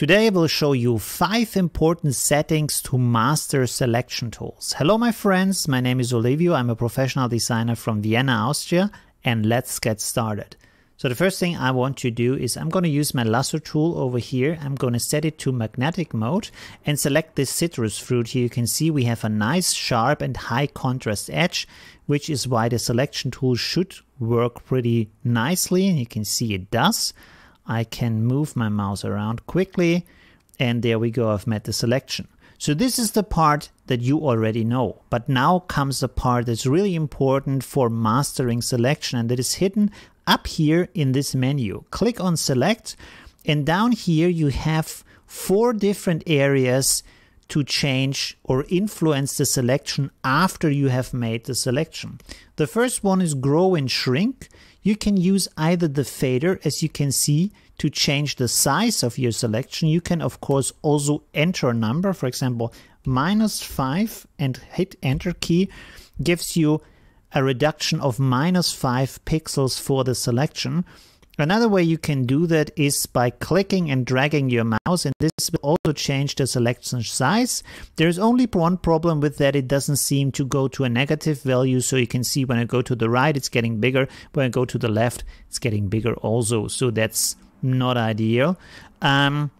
Today I will show you 5 important settings to master selection tools. Hello my friends, my name is Olivio, I'm a professional designer from Vienna, Austria and let's get started. So the first thing I want to do is I'm going to use my lasso tool over here. I'm going to set it to magnetic mode and select this citrus fruit here. You can see we have a nice sharp and high contrast edge, which is why the selection tool should work pretty nicely. And you can see it does. I can move my mouse around quickly and there we go. I've made the selection. So this is the part that you already know. But now comes the part that's really important for mastering selection and that is hidden up here in this menu. Click on select and down here you have four different areas to change or influence the selection after you have made the selection. The first one is grow and shrink. You can use either the fader as you can see to change the size of your selection. You can of course also enter a number, for example, minus 5 and hit enter key gives you a reduction of minus 5 pixels for the selection. Another way you can do that is by clicking and dragging your mouse and this will also change the selection size. There's only one problem with that, it doesn't seem to go to a negative value so you can see when I go to the right it's getting bigger, when I go to the left it's getting bigger also, so that's not ideal. Um,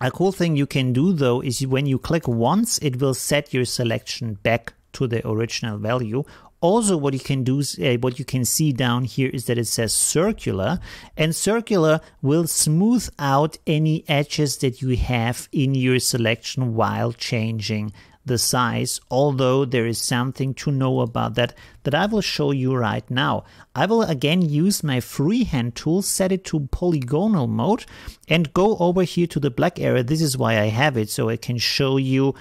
a cool thing you can do though is when you click once it will set your selection back to the original value also, what you can do, uh, what you can see down here is that it says circular, and circular will smooth out any edges that you have in your selection while changing the size, although there is something to know about that that I will show you right now. I will again use my freehand tool, set it to polygonal mode, and go over here to the black area. This is why I have it, so I can show you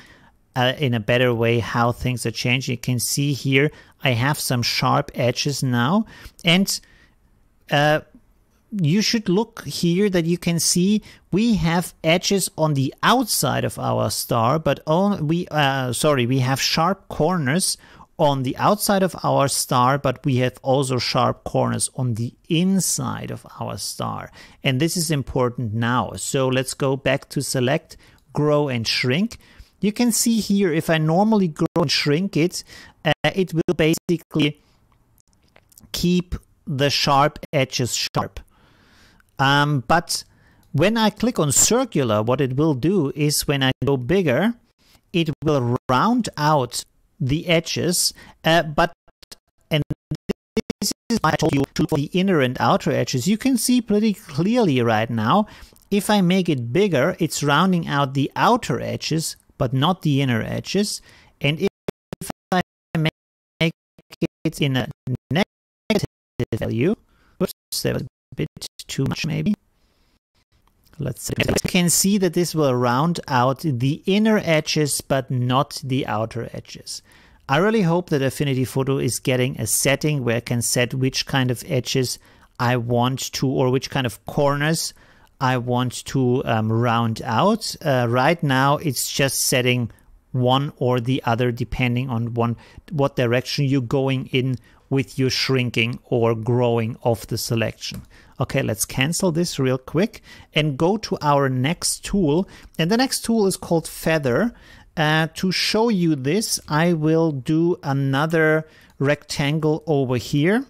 uh, in a better way how things are changing. You can see here I have some sharp edges now. And uh, you should look here that you can see we have edges on the outside of our star but on we uh, sorry we have sharp corners on the outside of our star but we have also sharp corners on the inside of our star. And this is important now. So let's go back to select grow and shrink. You can see here if I normally grow and shrink it, uh, it will basically keep the sharp edges sharp. Um, but when I click on circular, what it will do is when I go bigger, it will round out the edges, uh, but and this is why I told you to the inner and outer edges. You can see pretty clearly right now. If I make it bigger, it's rounding out the outer edges, but not the inner edges. And it in a negative value, oops, that was a bit too much maybe. Let's see. You can see that this will round out the inner edges, but not the outer edges. I really hope that Affinity Photo is getting a setting where I can set which kind of edges I want to, or which kind of corners I want to um, round out. Uh, right now, it's just setting one or the other depending on one what direction you're going in with your shrinking or growing of the selection. Okay, let's cancel this real quick and go to our next tool. And the next tool is called Feather. Uh, to show you this, I will do another rectangle over here.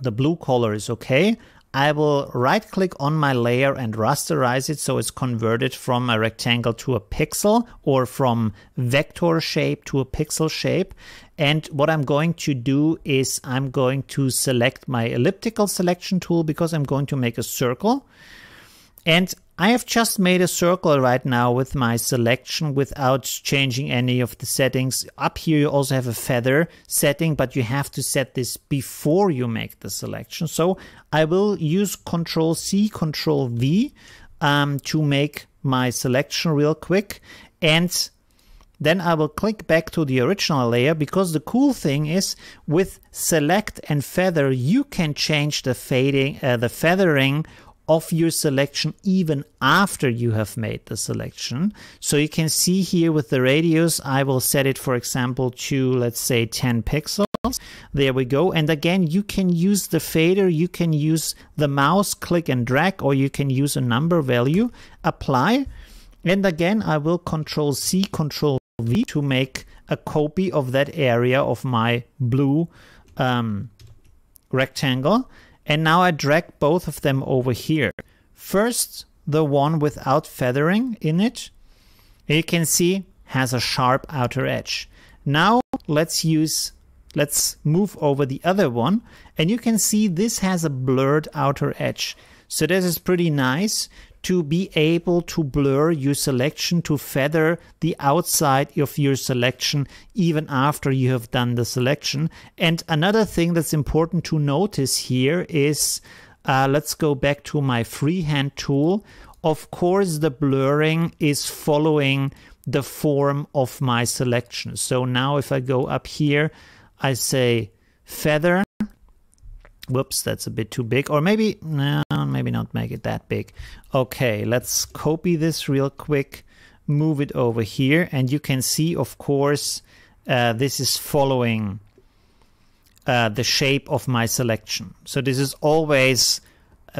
The blue color is okay. I will right click on my layer and rasterize it so it's converted from a rectangle to a pixel or from vector shape to a pixel shape. And what I'm going to do is I'm going to select my elliptical selection tool because I'm going to make a circle. And I have just made a circle right now with my selection without changing any of the settings. Up here you also have a feather setting, but you have to set this before you make the selection. So I will use Control C, Control V um, to make my selection real quick. And then I will click back to the original layer because the cool thing is with select and feather, you can change the fading, uh, the feathering of your selection even after you have made the selection. So you can see here with the radius, I will set it, for example, to let's say 10 pixels. There we go. And again, you can use the fader, you can use the mouse click and drag, or you can use a number value, apply. And again, I will control C, control V to make a copy of that area of my blue um, rectangle. And now I drag both of them over here. First, the one without feathering in it. You can see has a sharp outer edge. Now let's use let's move over the other one and you can see this has a blurred outer edge. So this is pretty nice to be able to blur your selection to feather the outside of your selection even after you have done the selection. And another thing that's important to notice here is uh, let's go back to my freehand tool. Of course, the blurring is following the form of my selection. So now if I go up here, I say feather. Whoops, that's a bit too big. Or maybe, no, maybe not make it that big. Okay, let's copy this real quick, move it over here. And you can see, of course, uh, this is following uh, the shape of my selection. So this is always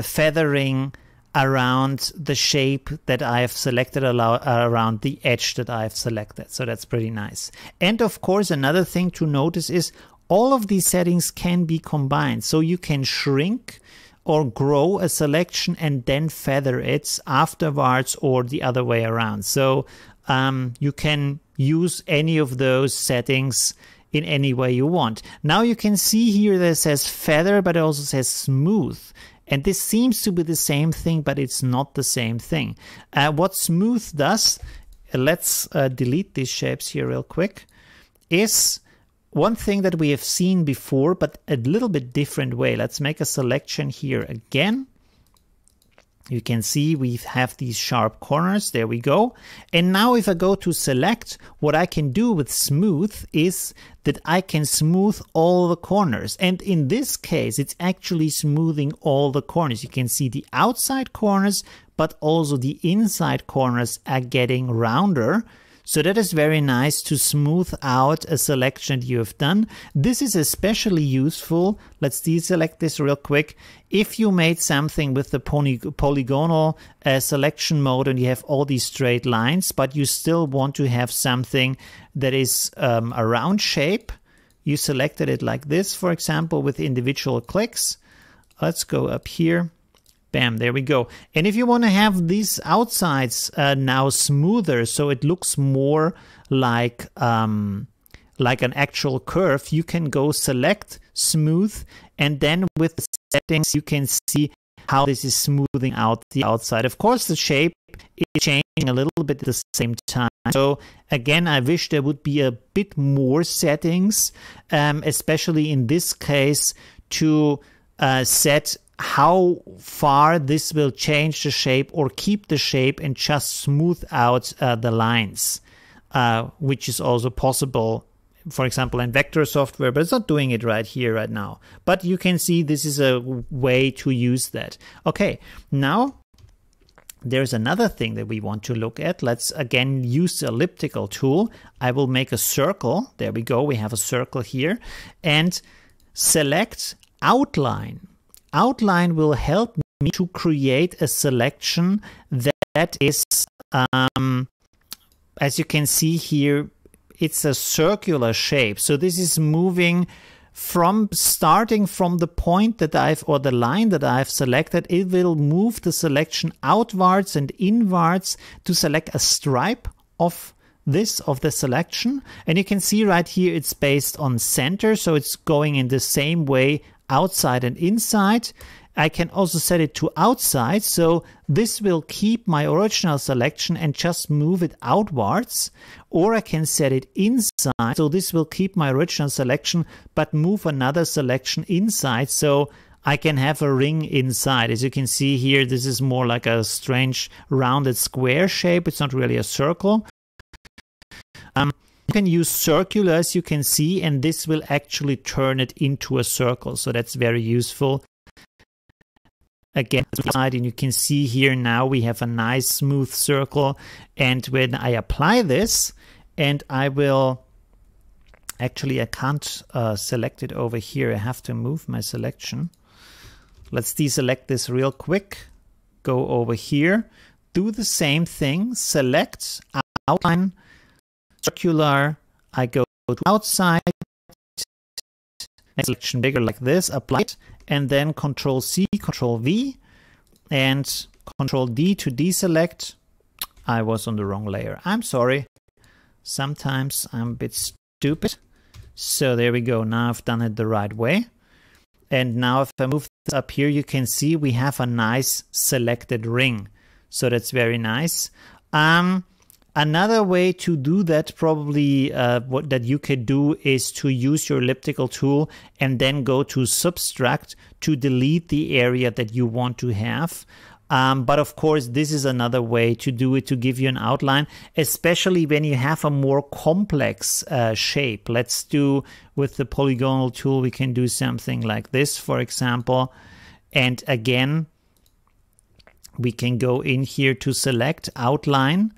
feathering around the shape that I have selected, around the edge that I have selected. So that's pretty nice. And of course, another thing to notice is all of these settings can be combined. So you can shrink or grow a selection and then feather it afterwards or the other way around. So um, you can use any of those settings in any way you want. Now you can see here that it says feather, but it also says smooth. And this seems to be the same thing, but it's not the same thing. Uh, what smooth does, uh, let's uh, delete these shapes here real quick, is one thing that we have seen before, but a little bit different way. Let's make a selection here again. You can see we have these sharp corners. There we go. And now if I go to select, what I can do with smooth is that I can smooth all the corners. And in this case, it's actually smoothing all the corners. You can see the outside corners, but also the inside corners are getting rounder. So that is very nice to smooth out a selection you have done. This is especially useful. Let's deselect this real quick. If you made something with the poly polygonal uh, selection mode and you have all these straight lines, but you still want to have something that is um, a round shape, you selected it like this, for example, with individual clicks. Let's go up here Bam, there we go. And if you want to have these outsides uh, now smoother, so it looks more like um, like an actual curve, you can go select smooth, and then with the settings, you can see how this is smoothing out the outside. Of course, the shape is changing a little bit at the same time. So again, I wish there would be a bit more settings, um, especially in this case, to uh, set how far this will change the shape or keep the shape and just smooth out uh, the lines, uh, which is also possible, for example, in vector software, but it's not doing it right here, right now. But you can see this is a way to use that. Okay, now there's another thing that we want to look at. Let's again use the elliptical tool. I will make a circle. There we go. We have a circle here and select outline outline will help me to create a selection that is, um, as you can see here, it's a circular shape. So this is moving from starting from the point that I've or the line that I've selected, it will move the selection outwards and inwards to select a stripe of this of the selection and you can see right here it's based on center so it's going in the same way outside and inside. I can also set it to outside, so this will keep my original selection and just move it outwards. Or I can set it inside, so this will keep my original selection, but move another selection inside, so I can have a ring inside. As you can see here, this is more like a strange rounded square shape. It's not really a circle. Um, you can use circular as you can see and this will actually turn it into a circle so that's very useful again and you can see here now we have a nice smooth circle and when I apply this and I will Actually, I can't uh, select it over here. I have to move my selection. Let's deselect this real quick. Go over here. Do the same thing. Select outline, circular. I go to outside. Selection bigger like this. Apply it. And then Control C, Control V. And Control D to deselect. I was on the wrong layer. I'm sorry. Sometimes I'm a bit stupid. So there we go. Now I've done it the right way. And now if I move this up here, you can see we have a nice selected ring. So that's very nice. Um, another way to do that probably uh, what that you could do is to use your elliptical tool and then go to subtract to delete the area that you want to have. Um, but of course, this is another way to do it to give you an outline, especially when you have a more complex uh, shape. Let's do with the polygonal tool, we can do something like this, for example. And again, we can go in here to select outline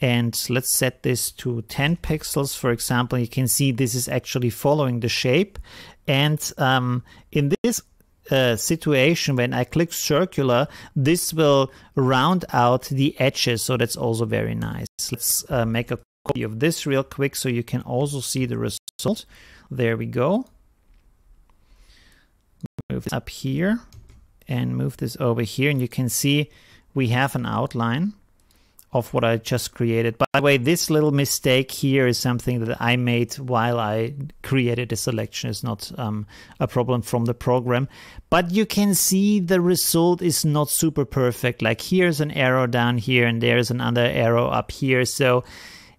and let's set this to 10 pixels for example you can see this is actually following the shape and um, in this uh, situation, when I click circular, this will round out the edges. So that's also very nice. Let's uh, make a copy of this real quick so you can also see the result. There we go. Move up here and move this over here. And you can see we have an outline of what I just created. By the way, this little mistake here is something that I made while I created a selection. It's not um, a problem from the program. But you can see the result is not super perfect. Like here's an arrow down here and there's another arrow up here. So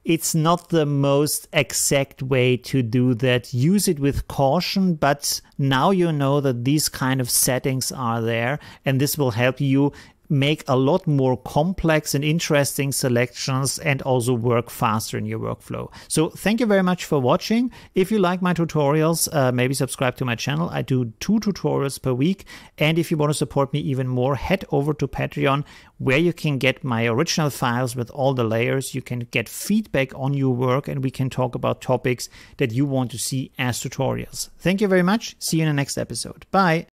it's not the most exact way to do that. Use it with caution, but now you know that these kind of settings are there and this will help you make a lot more complex and interesting selections and also work faster in your workflow. So thank you very much for watching. If you like my tutorials, uh, maybe subscribe to my channel. I do two tutorials per week. And if you want to support me even more, head over to Patreon where you can get my original files with all the layers. You can get feedback on your work and we can talk about topics that you want to see as tutorials. Thank you very much. See you in the next episode. Bye.